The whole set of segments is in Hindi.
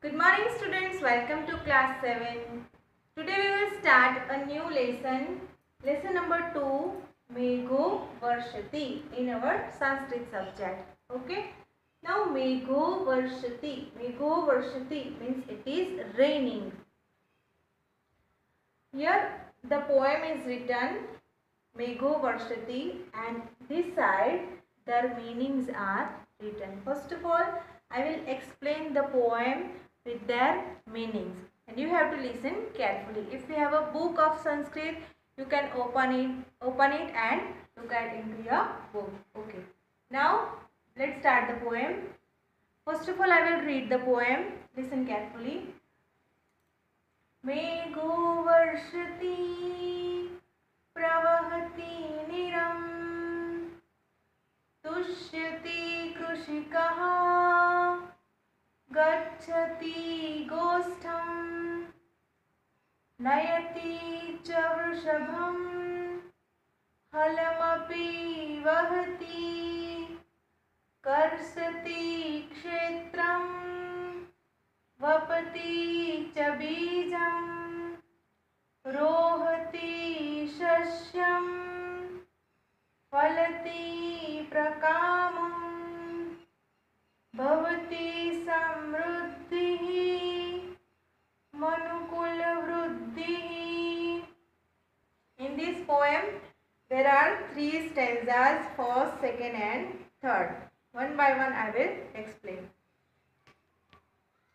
Good morning students, welcome to class 7. Today we will start a new lesson, lesson number 2, Megho Varshati in our Sanskrit subject. Okay. Now Megho Varshati, Megho Varshati means it is raining. Here the poem is written Megho Varshati and this side their meanings are written. First of all, I will explain the poem with their meanings and you have to listen carefully. If you have a book of Sanskrit, you can open it, open it and look at into your book. Okay. Now let's start the poem. First of all, I will read the poem. Listen carefully. मेघो वर्षति प्रवहति निरम् तुष्यति कृषिकः गच्छति गोष्ठम् नयति च वृषभम् हलमपि वहति। कर्षति क्षेत्रम् वपति च बीजम् रोहति शस्यम् फलति प्रकामम् this poem, there are three stanzas, first, second and third. One by one I will explain.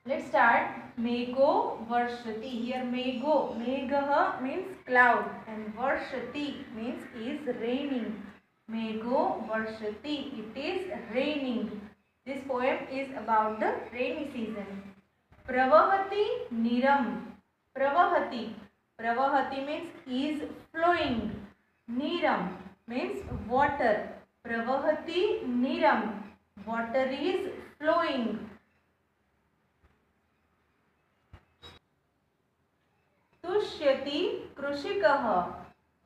Let's start. Megho Varshati. Here Megho, Megha means cloud and Varshati means is raining. Megho Varshati. It is raining. This poem is about the rainy season. Pravahati Niram. Pravahati. प्रवहति मीन्स इज़ फ्लोइंग नीरम मीन्स वॉटर प्रवहति नीरम वॉटर इज़ फ्लोइंग तुष्यति, कृषिक।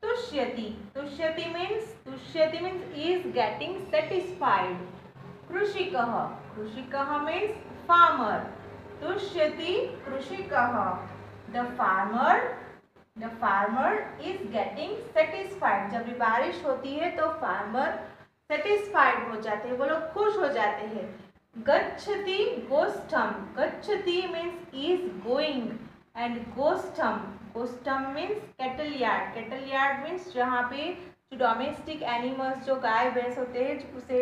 तुष्यति तुष्यति मीन्स तुष्यति मीन्स इज़ गेटिंग सेटिस्फाइड कृषिक कृषिक मीन्स फार्मर तुष्यति, कृषिक। The farmer the farmer is getting satisfied जब भी बारिश होती है तो फार्मर सेटिस्फाइड हो जाते हैं। वो लोग खुश हो जाते हैं। गच्छति गोष्ठम। गच्छति मीन्स इज़ गोइंग एंड गोस्टम गोस्टम means cattle yard cattle yard means जहाँ पे जो डोमेस्टिक एनिमल्स जो गाय, भैंस होते हैं, उसे,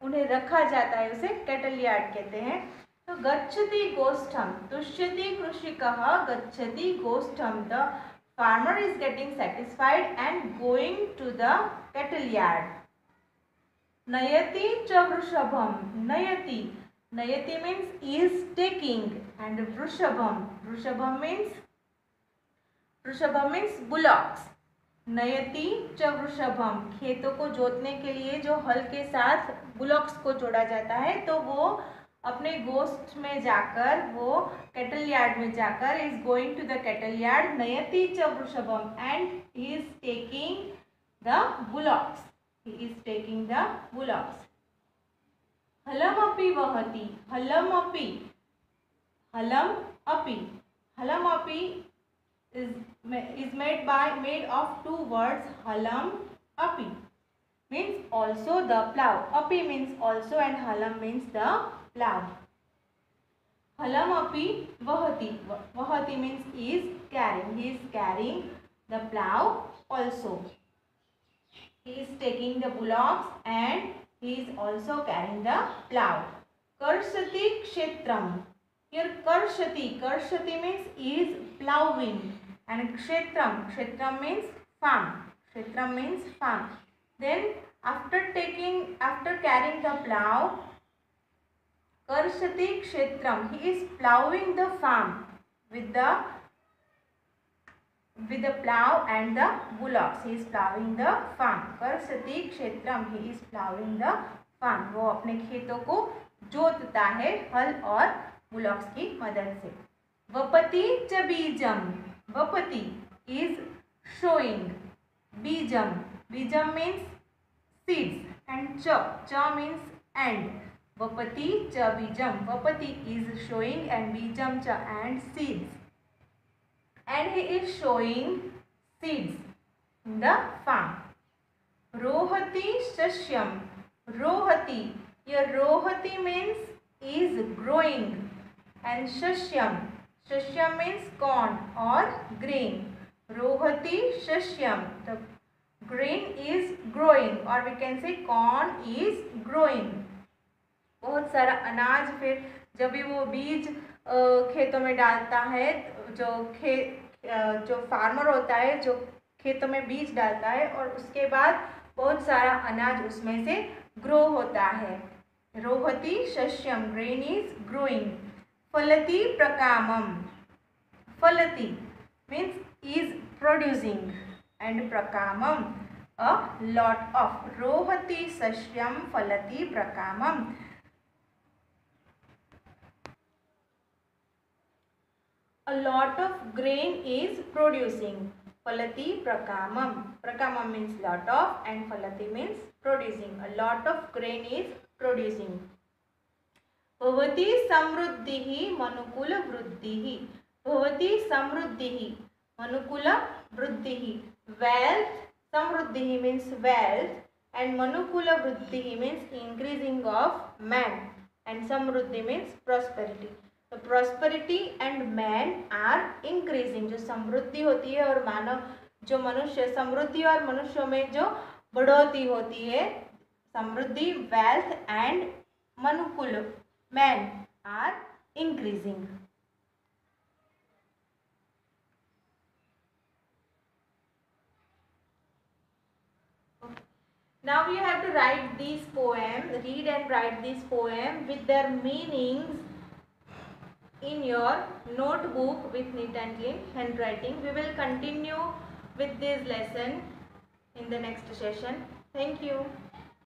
उन्हें रखा जाता है, उसे कैटल यार्ड कहते हैं। तो गच्छति गोष्ठम। तुष्यति कृषिकः गच्छति गोष्ठम। The farmer is getting satisfied and going to the cattle yard नयति च वृषभम नयति Nayati means is taking and Vrushabham. Vrushabham means Vrushabham means bullocks. नयति च वृषभम खेतों को जोतने के लिए जो हल के साथ बुलॉक्स को जोड़ा जाता है तो वो अपने गोस्ट में जाकर, वो कैटल यार्ड में जाकर is going to the cattle yard नयति वृषभम and he is taking the bullocks he is taking the bullocks हलमपि वहति हलमपि हलम अपि हलमपि is is made by, made of two words halam api means also the plow. Api means also and halam means the plow halam api vahati vahati means is carrying he is carrying the plow also. He is taking the bullocks and he is also carrying the plow. Karshati kshetram. Here karshati karshati means is plowing. And kshetram kshetram means farm. Kshetram means farm. Then after taking after carrying the plow karshati kshetram he is plowing the farm with the with the plow and the bullocks he is plowing the farm karshati kshetram he is plowing the farm वो अपने खेतों को जोतता है हल और बुलॉक्स की मदद से वपति च बीजम वपति is showing bijam bijam means seeds and cha cha means and vapati cha bijam vapati is showing and bijam cha and seeds and he is showing seeds in the farm rohati shashyam rohati here rohati means is growing and shashyam shashyam means corn or grain rohati shashyam the grain is growing or we can say corn is growing बहुत सारा अनाज, फिर जब भी वो बीज खेतों में डालता है, जो खे जो फार्मर होता है, जो खेतों में बीज डालता है, और उसके बाद बहुत सारा अनाज उसमें से ग्रो होता है। रोहती शस्यम ग्रेन इज़ ग्रोइंग फलती प्रकामम। फलती means is producing and prakamam a lot of rohati sashyam falati prakamam a lot of grain is producing falati prakamam prakamam means lot of and falati means producing a lot of grain is producing भवती समृद्धि मनुकुल वृद्धि भवती समृद्धि Manukula Vruddhihi. Wealth, Samruddhihi means wealth and Manukula Vruddhihi means increasing of man and Samruddhi means prosperity. तो prosperity and man are increasing जो समृद्धि होती है और मानव जो मनुष्य समृद्धि और मनुष्यों में जो बढ़ोतरी होती है समृद्धि wealth and मनुकुल man are increasing Now you have to write these poems, read and write these poems with their meanings. In your notebook with neat and clean handwriting. We will continue with this lesson in the next session. Thank you.